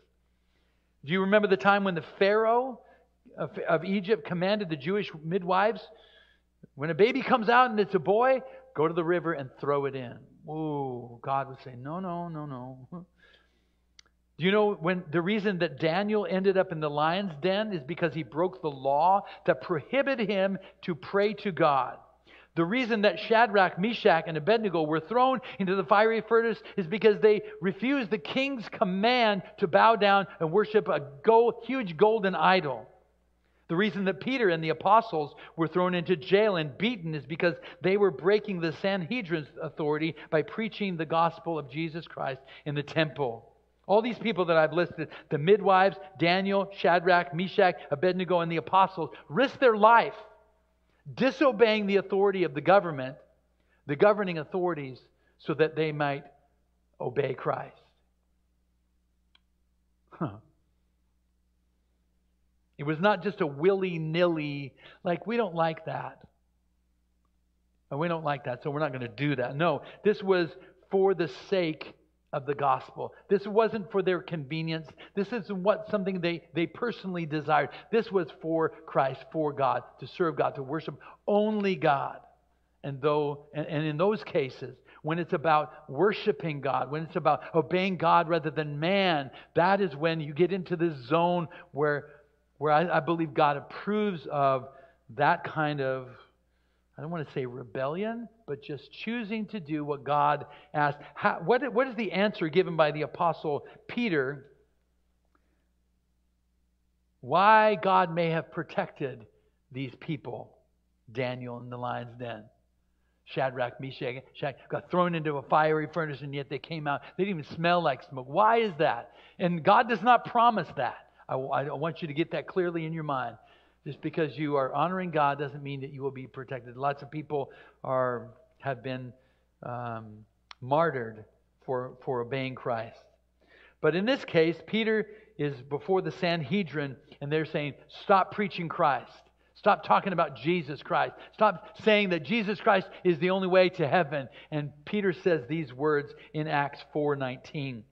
Do you remember the time when the Pharaoh of, of Egypt commanded the Jewish midwives, when a baby comes out and it's a boy, go to the river and throw it in? Ooh, God would say, no, no, no, no. Do you know when the reason that Daniel ended up in the lion's den is because he broke the law that prohibited him to pray to God? The reason that Shadrach, Meshach, and Abednego were thrown into the fiery furnace is because they refused the king's command to bow down and worship a gold, huge golden idol. The reason that Peter and the apostles were thrown into jail and beaten is because they were breaking the Sanhedrin's authority by preaching the gospel of Jesus Christ in the temple. All these people that I've listed, the midwives, Daniel, Shadrach, Meshach, Abednego, and the apostles, risked their life disobeying the authority of the government, the governing authorities, so that they might obey Christ. Huh. It was not just a willy nilly, like, we don't like that. And we don't like that, so we're not going to do that. No, this was for the sake of the gospel. This wasn't for their convenience. This isn't what something they, they personally desired. This was for Christ, for God, to serve God, to worship only God. And though and, and in those cases, when it's about worshiping God, when it's about obeying God rather than man, that is when you get into this zone where where I, I believe God approves of that kind of I don't want to say rebellion, but just choosing to do what God asked. How, what, what is the answer given by the Apostle Peter? Why God may have protected these people, Daniel in the lion's den. Shadrach, Meshach, Shadrach got thrown into a fiery furnace, and yet they came out. They didn't even smell like smoke. Why is that? And God does not promise that. I, I want you to get that clearly in your mind. Just because you are honoring God doesn't mean that you will be protected. Lots of people are have been um, martyred for, for obeying Christ. But in this case, Peter is before the Sanhedrin, and they're saying, Stop preaching Christ. Stop talking about Jesus Christ. Stop saying that Jesus Christ is the only way to heaven. And Peter says these words in Acts 4:19.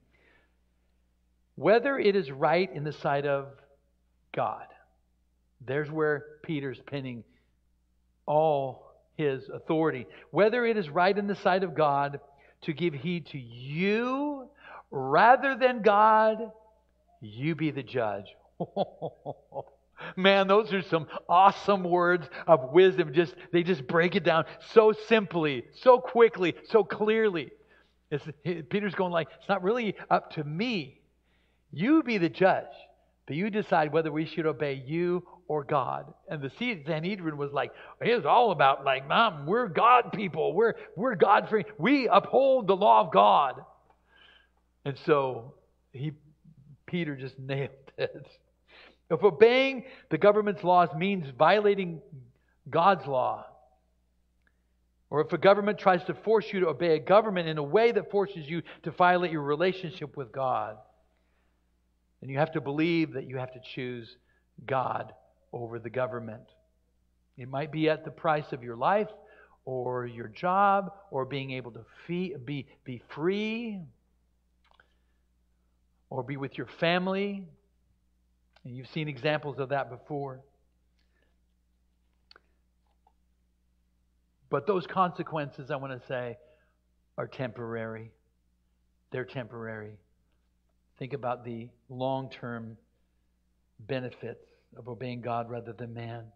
whether it is right in the sight of God. There's where Peter's pinning all his authority. Whether it is right in the sight of God to give heed to you rather than God, you be the judge. Man, those are some awesome words of wisdom. Just they just break it down so simply, so quickly, so clearly. It's, Peter's going like, it's not really up to me. You be the judge, but you decide whether we should obey you or God. And the Sanhedrin was like, it's all about like, Mom, we're God people. We're we're God free. We uphold the law of God. And so he Peter just nailed it. If obeying the government's laws means violating God's law, or if a government tries to force you to obey a government in a way that forces you to violate your relationship with God, then you have to believe that you have to choose God over the government. It might be at the price of your life or your job or being able to fee, be, be free or be with your family. And you've seen examples of that before. But those consequences, I want to say, are temporary. They're temporary. Think about the long term benefits of obeying God rather than man. I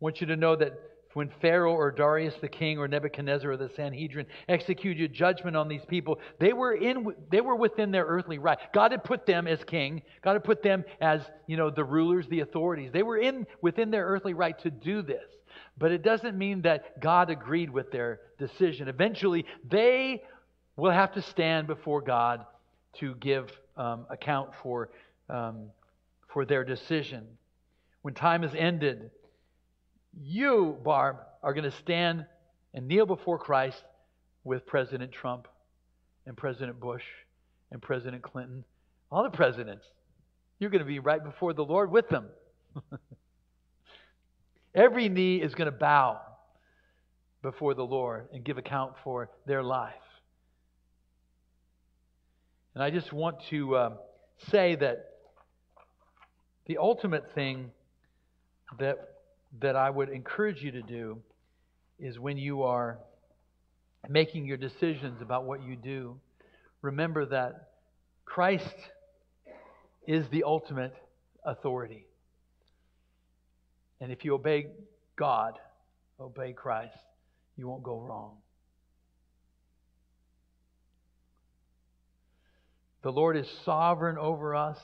want you to know that when Pharaoh or Darius the king or Nebuchadnezzar or the Sanhedrin executed judgment on these people, they were in they were within their earthly right. God had put them as king. God had put them as, you know, the rulers, the authorities. They were in within their earthly right to do this. But it doesn't mean that God agreed with their decision. Eventually, they will have to stand before God to give um, account for, um, for their decision. When time is ended, you, Barb, are going to stand and kneel before Christ with President Trump and President Bush and President Clinton, all the presidents. You're going to be right before the Lord with them. Every knee is going to bow before the Lord and give account for their life. And I just want to uh, say that the ultimate thing that that I would encourage you to do is when you are making your decisions about what you do, remember that Christ is the ultimate authority. And if you obey God, obey Christ, you won't go wrong. The Lord is sovereign over us.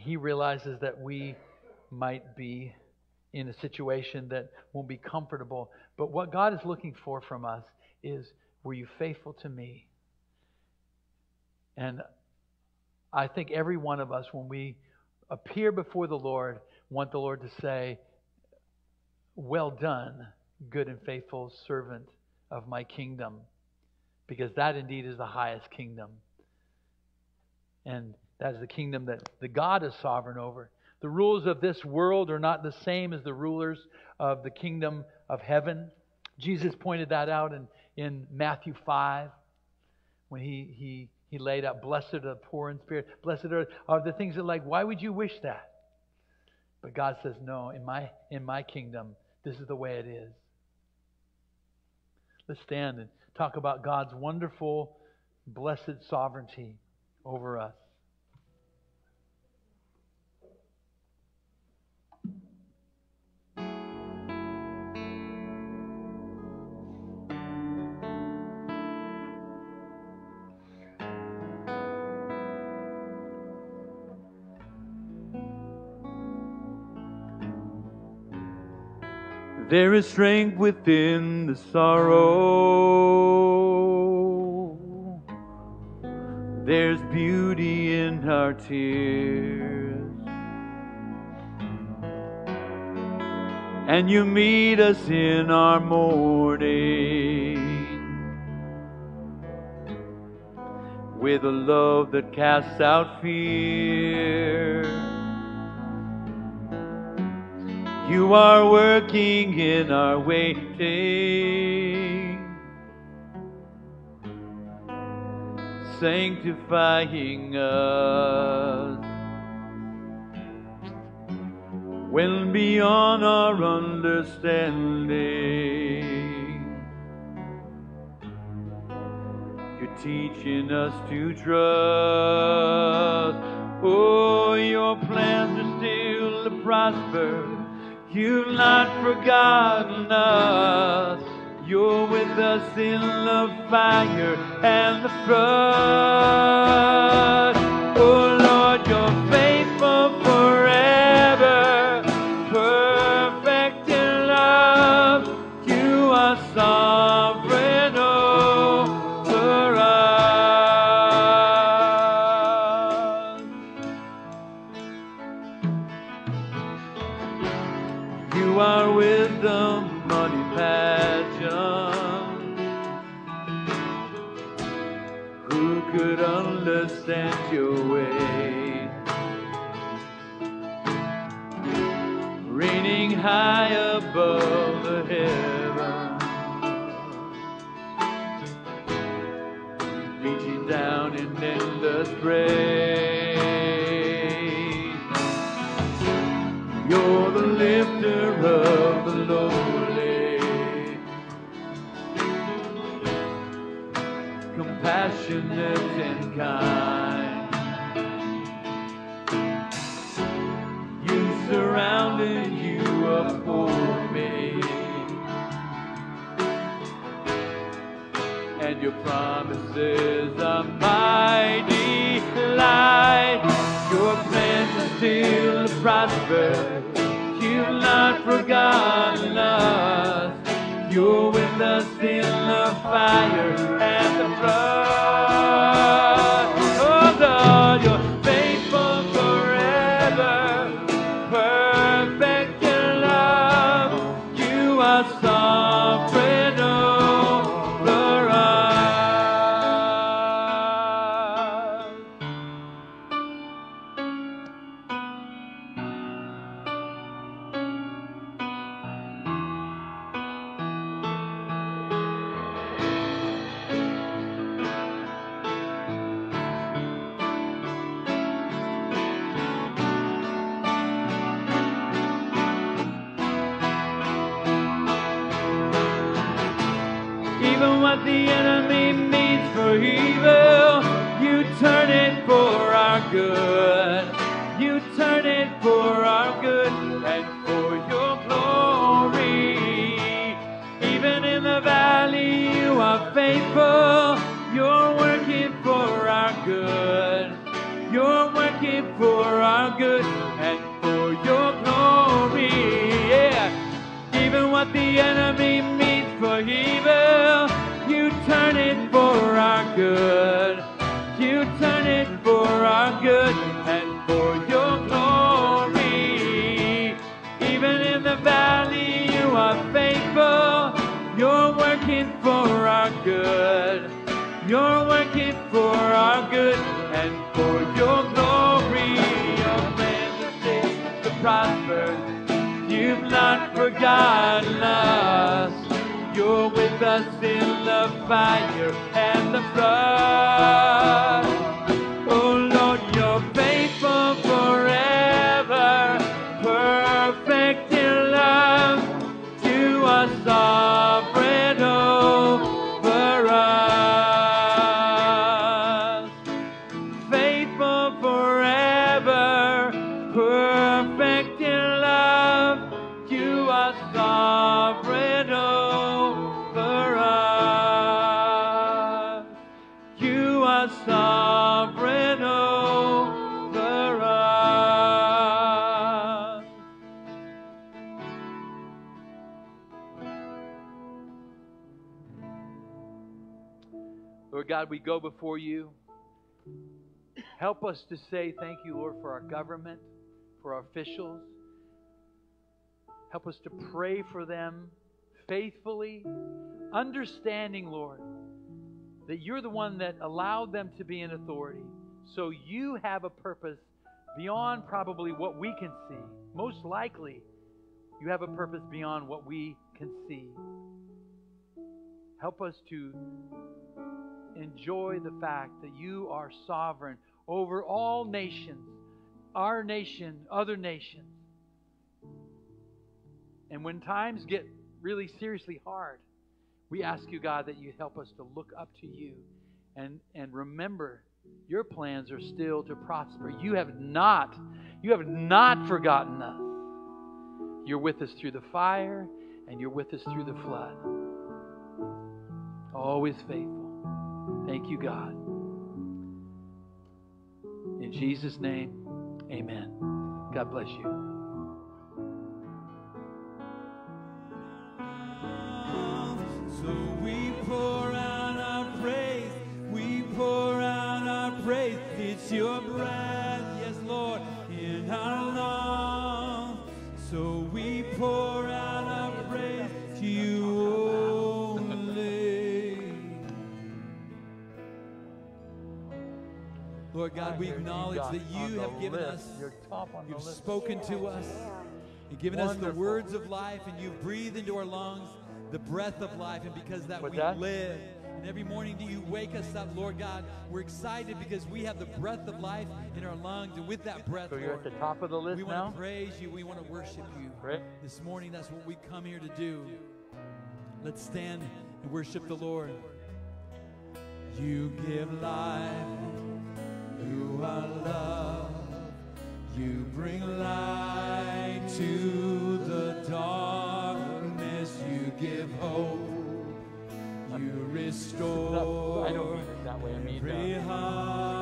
He realizes that we might be in a situation that won't be comfortable. But what God is looking for from us is were you faithful to me? And I think every one of us, when we appear before the Lord, want the Lord to say, Well done, good and faithful servant of my kingdom. Because that indeed is the highest kingdom. And that is the kingdom that the God is sovereign over. The rules of this world are not the same as the rulers of the kingdom of heaven. Jesus pointed that out in, in Matthew 5 when he, he, he laid out, Blessed are the poor in spirit, blessed are, are the things that, like, why would you wish that? But God says, No, in my, in my kingdom, this is the way it is. Let's stand and talk about God's wonderful, blessed sovereignty over us. There is strength within the sorrow. There's beauty in our tears. And you meet us in our mourning with a love that casts out fear. You are working in our waiting. sanctifying us. When beyond our understanding, you're teaching us to trust. Oh, your plans are still to prosper. You've not forgotten us. You're with us in the fire and the flood. For evil, you turn it for our good. You turn it for our good and for your glory. Even in the valley, you are faithful. You're working for our good. You're working for our good good. You're working for our good and for your glory. Your are still to prosper. You've not forgotten us. You're with us in the fire and the flood. God, we go before you. Help us to say thank you, Lord, for our government, for our officials. Help us to pray for them faithfully, understanding, Lord, that you're the one that allowed them to be in authority. So you have a purpose beyond probably what we can see. Most likely, you have a purpose beyond what we can see. Help us to enjoy the fact that you are sovereign over all nations, our nation, other nations. And when times get really seriously hard, we ask you, God, that you help us to look up to you and, and remember your plans are still to prosper. You have not, you have not forgotten us. You're with us through the fire and you're with us through the flood. Always faithful. Thank you, God. In Jesus' name, amen. God bless you. Lord God, we acknowledge that you have given us, You're top on you've list. spoken to us, and given us the words of life, and you've breathed into our lungs the breath of life, and because of that What's we that? live. And every morning that you wake us up, Lord God, we're excited because we have the breath of life in our lungs, and with that breath, So you're Lord, at the top of the list we now? want to praise you. We want to worship you. Rick? This morning, that's what we come here to do. Let's stand and worship the Lord. You give life, you are love. You bring light to the darkness. You give hope. You restore. I don't mean it that way. I mean, Every uh, heart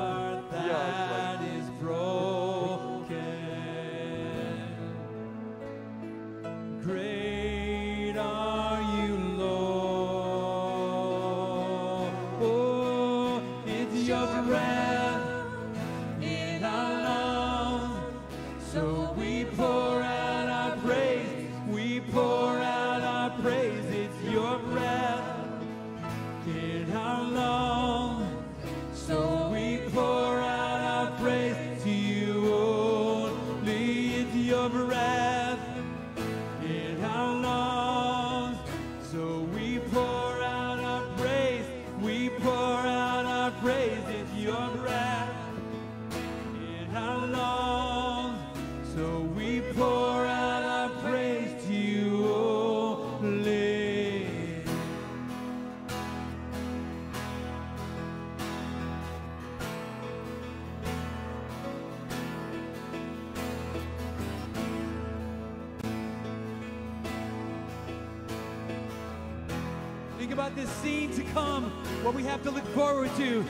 about this scene to come, what we have to look forward to.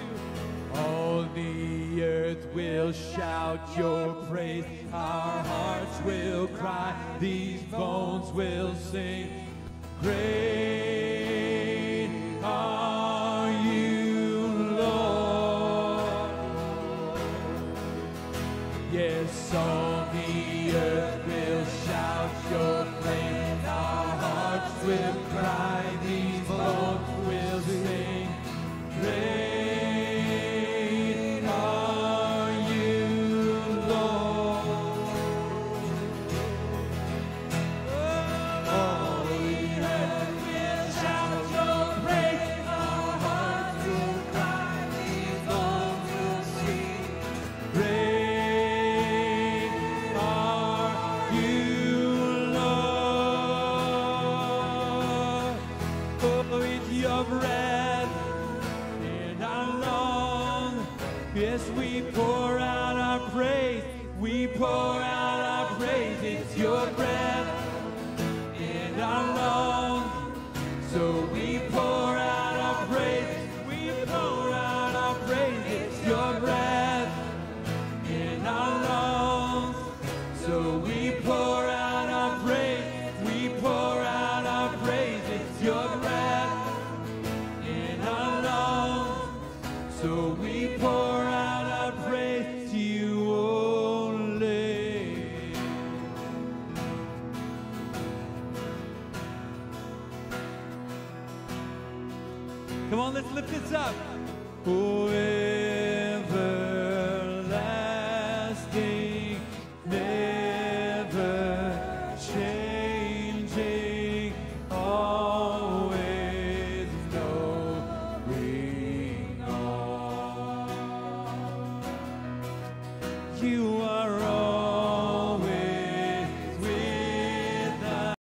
All the earth will shout your praise, our hearts will cry, these bones will sing. Great